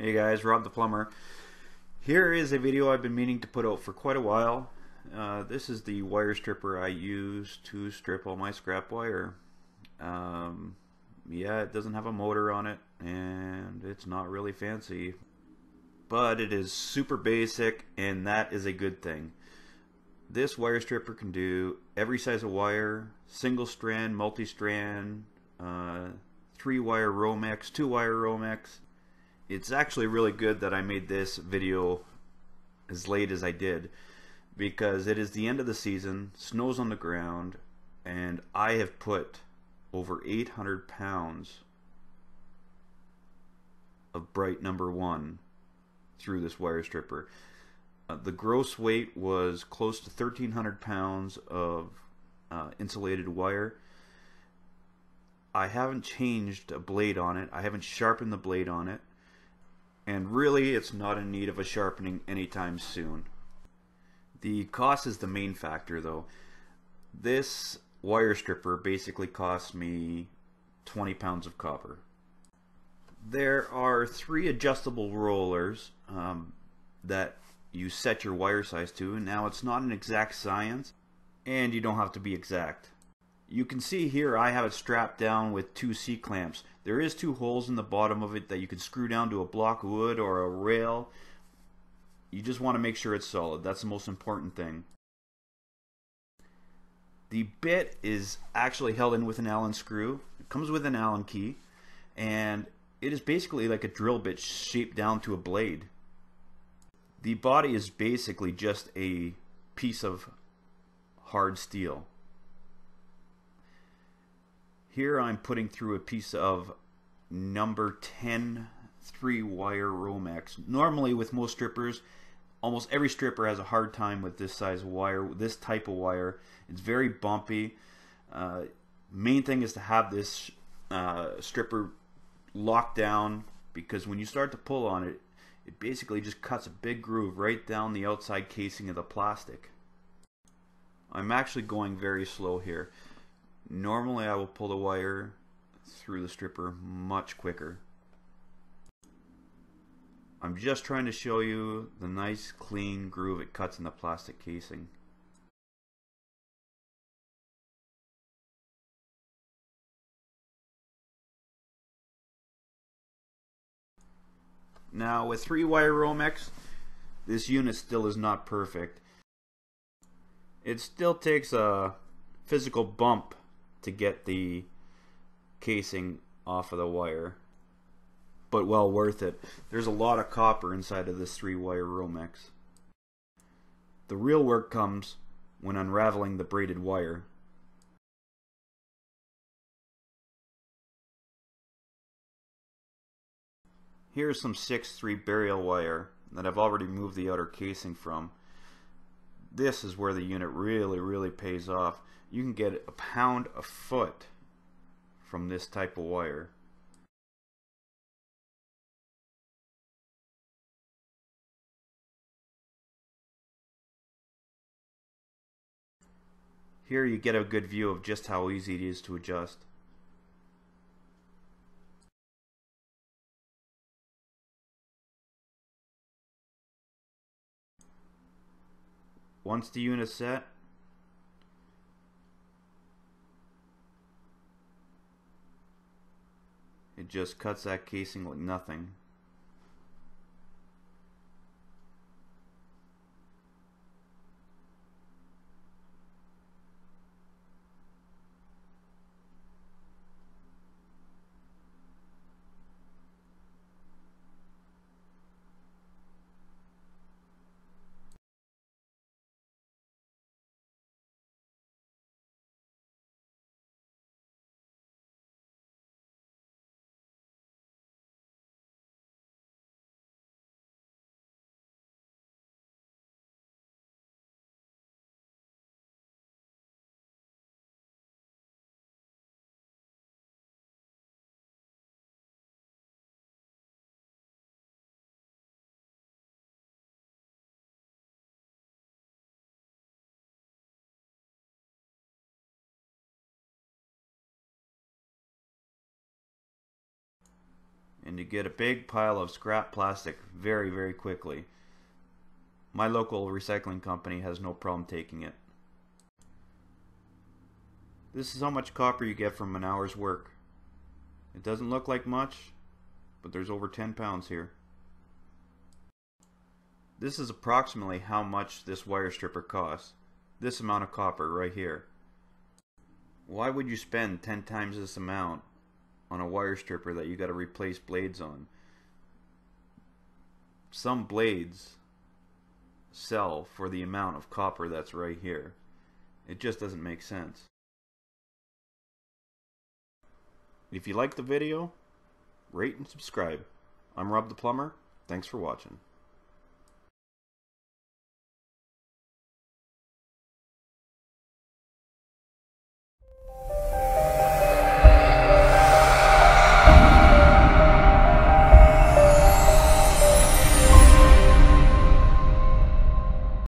Hey guys, Rob the Plumber. Here is a video I've been meaning to put out for quite a while. Uh, this is the wire stripper I use to strip all my scrap wire. Um, yeah, it doesn't have a motor on it and it's not really fancy. But it is super basic and that is a good thing. This wire stripper can do every size of wire, single strand, multi-strand, uh, three wire Romex, two wire Romex, it's actually really good that I made this video as late as I did because it is the end of the season, snow's on the ground, and I have put over 800 pounds of bright number one through this wire stripper. Uh, the gross weight was close to 1,300 pounds of uh, insulated wire. I haven't changed a blade on it. I haven't sharpened the blade on it and really it's not in need of a sharpening anytime soon. The cost is the main factor though. This wire stripper basically cost me 20 pounds of copper. There are three adjustable rollers um, that you set your wire size to and now it's not an exact science and you don't have to be exact. You can see here I have it strapped down with two C-clamps. There is two holes in the bottom of it that you can screw down to a block of wood or a rail. You just want to make sure it's solid. That's the most important thing. The bit is actually held in with an Allen screw. It comes with an Allen key and it is basically like a drill bit shaped down to a blade. The body is basically just a piece of hard steel. Here I'm putting through a piece of number 10 three wire Romex. Normally with most strippers, almost every stripper has a hard time with this size wire, this type of wire. It's very bumpy. Uh, main thing is to have this uh, stripper locked down because when you start to pull on it, it basically just cuts a big groove right down the outside casing of the plastic. I'm actually going very slow here. Normally I will pull the wire through the stripper much quicker. I'm just trying to show you the nice clean groove it cuts in the plastic casing. Now with 3 wire Romex, this unit still is not perfect. It still takes a physical bump to get the casing off of the wire but well worth it. There's a lot of copper inside of this three wire Romex. The real work comes when unraveling the braided wire. Here's some 6-3 burial wire that I've already moved the outer casing from. This is where the unit really, really pays off you can get a pound a foot from this type of wire. Here you get a good view of just how easy it is to adjust. Once the unit's set, It just cuts that casing like nothing. And you get a big pile of scrap plastic very, very quickly. My local recycling company has no problem taking it. This is how much copper you get from an hour's work. It doesn't look like much, but there's over 10 pounds here. This is approximately how much this wire stripper costs. This amount of copper right here. Why would you spend 10 times this amount on a wire stripper that you got to replace blades on? Some blades sell for the amount of copper that's right here. It just doesn't make sense. If you like the video, rate and subscribe. I'm Rob the Plumber. Thanks for watching.